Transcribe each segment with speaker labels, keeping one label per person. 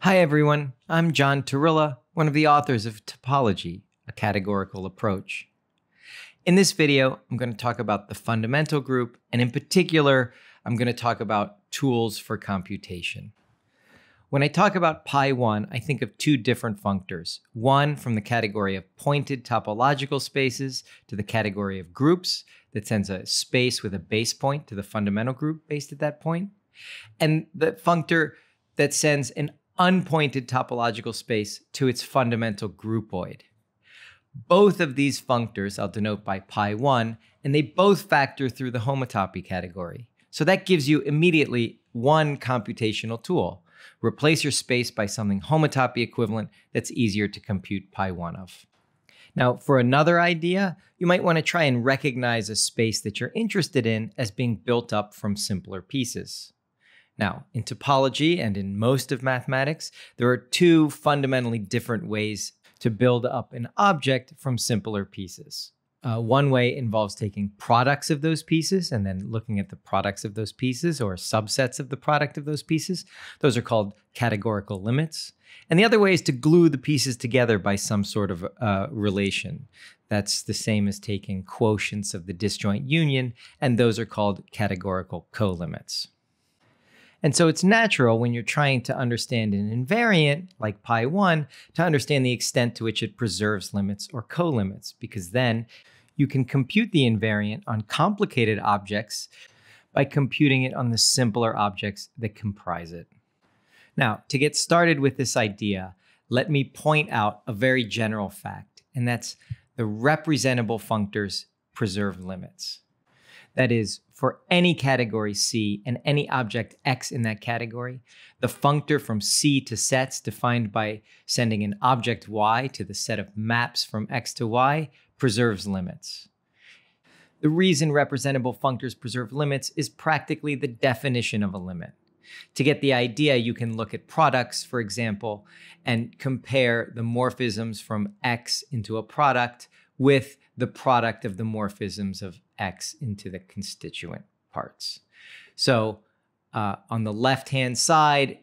Speaker 1: Hi, everyone. I'm John Terilla, one of the authors of Topology, a categorical approach. In this video, I'm going to talk about the fundamental group, and in particular, I'm going to talk about tools for computation. When I talk about Pi1, I think of two different functors. One from the category of pointed topological spaces to the category of groups that sends a space with a base point to the fundamental group based at that. And the functor that sends an unpointed topological space to its fundamental groupoid. Both of these functors I'll denote by pi1, and they both factor through the homotopy category. So that gives you immediately one computational tool. Replace your space by something homotopy equivalent that's easier to compute pi1 of. Now, for another idea, you might want to try and recognize a space that you're interested in as being built up from simpler pieces. Now, in topology and in most of mathematics, there are two fundamentally different ways to build up an object from simpler pieces. Uh, one way involves taking products of those pieces and then looking at the products of those pieces or subsets of the product of those pieces. Those are called categorical limits. And the other way is to glue the pieces together by some sort of uh, relation. That's the same as taking quotients of the disjoint union, and those are called categorical colimits. And so it's natural when you're trying to understand an invariant like pi1 to understand the extent to which it preserves limits or colimits, because then you can compute the invariant on complicated objects by computing it on the simpler objects that comprise it. Now, to get started with this idea, let me point out a very general fact, and that's the representable functors preserve limits. That is, for any category C and any object X in that category, the functor from C to sets defined by sending an object Y to the set of maps from X to Y preserves limits. The reason representable functors preserve limits is practically the definition of a limit. To get the idea, you can look at products, for example, and compare the morphisms from X into a product with the product of the morphisms of X into the constituent parts. So uh, on the left-hand side,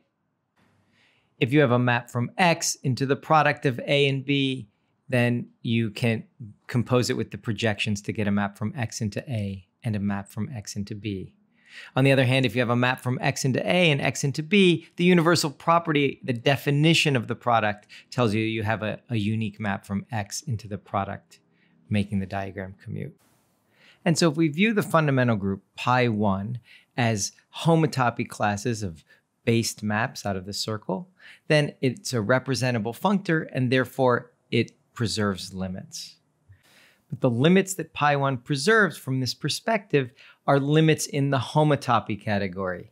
Speaker 1: if you have a map from X into the product of A and B, then you can compose it with the projections to get a map from X into A and a map from X into B. On the other hand, if you have a map from X into A and X into B, the universal property, the definition of the product tells you you have a, a unique map from X into the product making the diagram commute. And so if we view the fundamental group pi1 as homotopy classes of based maps out of the circle, then it's a representable functor and therefore it preserves limits. But the limits that pi1 preserves from this perspective are limits in the homotopy category.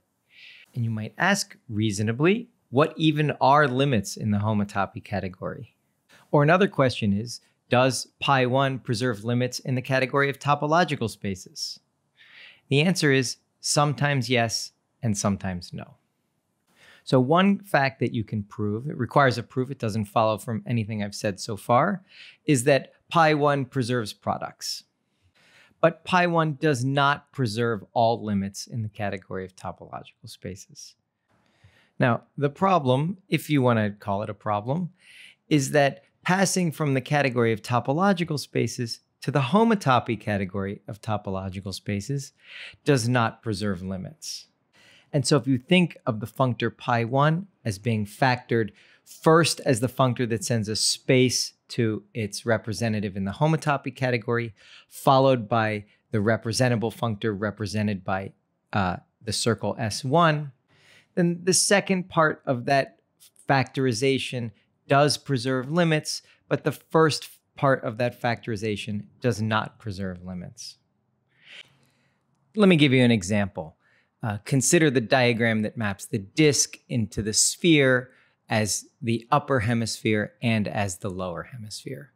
Speaker 1: And you might ask reasonably, what even are limits in the homotopy category? Or another question is, does pi1 preserve limits in the category of topological spaces? The answer is sometimes yes and sometimes no. So one fact that you can prove, it requires a proof, it doesn't follow from anything I've said so far, is that pi1 preserves products. But pi1 does not preserve all limits in the category of topological spaces. Now, the problem, if you want to call it a problem, is that passing from the category of topological spaces to the homotopy category of topological spaces does not preserve limits. And so if you think of the functor pi1 as being factored first as the functor that sends a space to its representative in the homotopy category, followed by the representable functor represented by uh, the circle S1, then the second part of that factorization does preserve limits, but the first part of that factorization does not preserve limits. Let me give you an example. Uh, consider the diagram that maps the disk into the sphere as the upper hemisphere and as the lower hemisphere.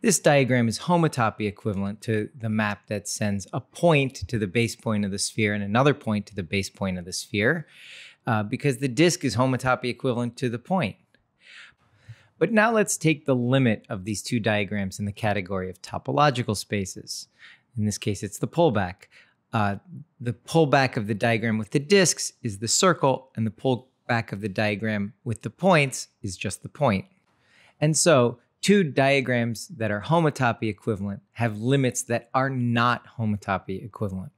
Speaker 1: This diagram is homotopy equivalent to the map that sends a point to the base point of the sphere and another point to the base point of the sphere, uh, because the disk is homotopy equivalent to the point. But now let's take the limit of these two diagrams in the category of topological spaces. In this case, it's the pullback. Uh, the pullback of the diagram with the disks is the circle, and the pullback of the diagram with the points is just the point. And so two diagrams that are homotopy equivalent have limits that are not homotopy equivalent.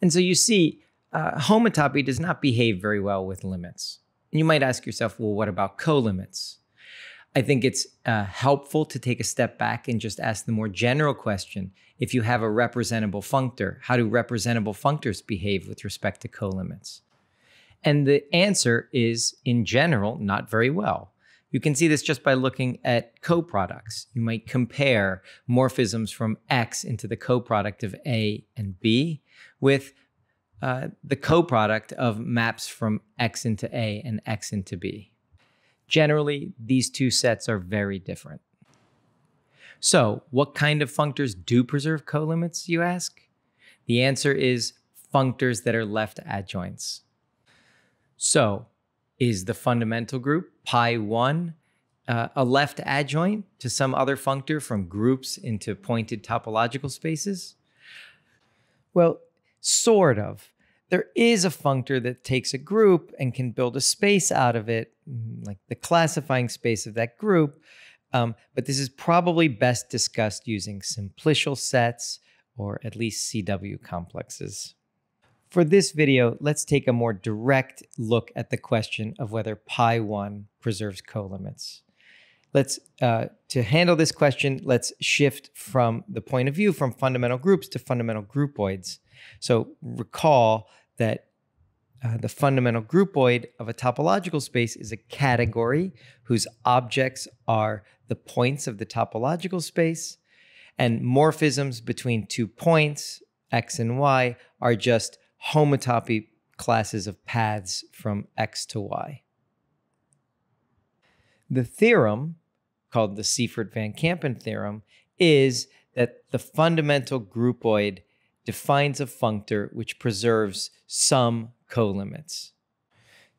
Speaker 1: And so you see, uh, homotopy does not behave very well with limits. And you might ask yourself, well, what about colimits? I think it's uh, helpful to take a step back and just ask the more general question. If you have a representable functor, how do representable functors behave with respect to colimits? And the answer is, in general, not very well. You can see this just by looking at coproducts. You might compare morphisms from X into the coproduct of A and B with uh, the coproduct of maps from X into A and X into B. Generally, these two sets are very different. So, what kind of functors do preserve colimits, you ask? The answer is functors that are left adjoints. So, is the fundamental group pi 1 uh, a left adjoint to some other functor from groups into pointed topological spaces? Well, sort of there is a functor that takes a group and can build a space out of it, mm, like the classifying space of that group. Um, but this is probably best discussed using simplicial sets or at least CW complexes. For this video, let's take a more direct look at the question of whether pi 1 preserves colimits. Let's, uh, to handle this question, let's shift from the point of view from fundamental groups to fundamental groupoids. So recall that uh, the fundamental groupoid of a topological space is a category whose objects are the points of the topological space, and morphisms between two points, x and y, are just homotopy classes of paths from x to y. The theorem, called the Seifert van Kampen theorem, is that the fundamental groupoid defines a functor which preserves some colimits.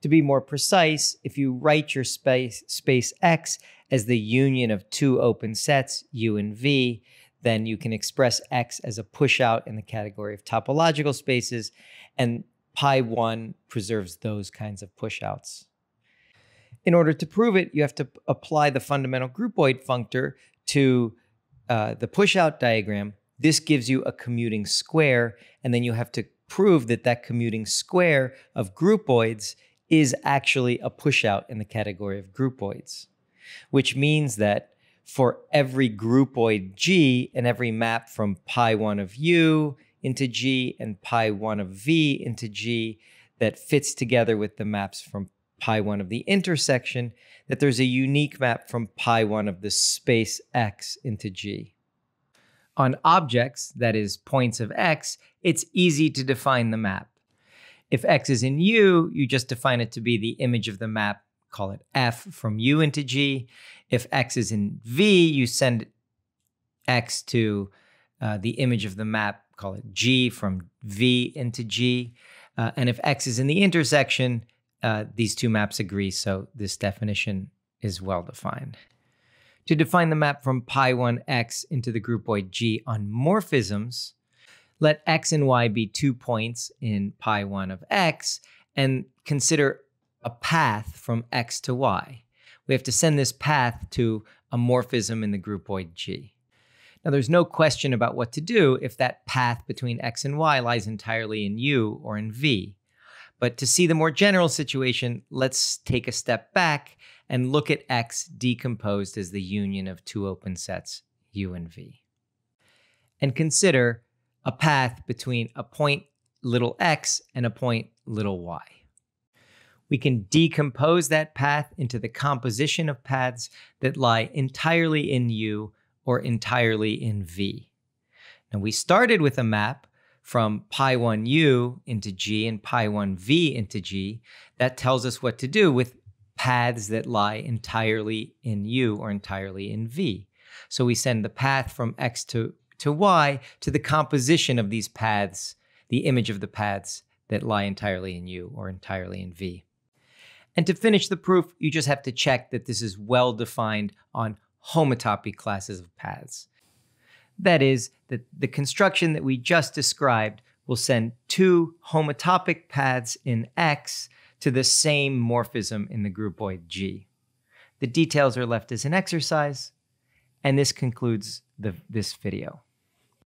Speaker 1: To be more precise, if you write your space, space X as the union of two open sets, U and V, then you can express X as a pushout in the category of topological spaces, and pi 1 preserves those kinds of pushouts. In order to prove it, you have to apply the fundamental groupoid functor to uh, the pushout diagram this gives you a commuting square, and then you have to prove that that commuting square of groupoids is actually a pushout in the category of groupoids, which means that for every groupoid G and every map from pi 1 of U into G and pi 1 of V into G that fits together with the maps from pi 1 of the intersection, that there's a unique map from pi 1 of the space X into G. On objects, that is points of x, it's easy to define the map. If x is in U, you just define it to be the image of the map, call it f from U into G. If x is in V, you send x to uh, the image of the map, call it G from V into G. Uh, and if x is in the intersection, uh, these two maps agree, so this definition is well defined. To define the map from pi1x into the groupoid G on morphisms, let x and y be two points in pi1 of x and consider a path from x to y. We have to send this path to a morphism in the groupoid G. Now, there's no question about what to do if that path between x and y lies entirely in U or in V. But to see the more general situation, let's take a step back and look at X decomposed as the union of two open sets, U and V. And consider a path between a point little x and a point little y. We can decompose that path into the composition of paths that lie entirely in U or entirely in V. Now we started with a map from pi 1u into G and pi 1v into G. That tells us what to do with paths that lie entirely in U or entirely in V. So we send the path from X to, to Y to the composition of these paths, the image of the paths that lie entirely in U or entirely in V. And to finish the proof, you just have to check that this is well defined on homotopy classes of paths. That is, that the construction that we just described will send two homotopic paths in X to the same morphism in the groupoid G. The details are left as an exercise, and this concludes the, this video.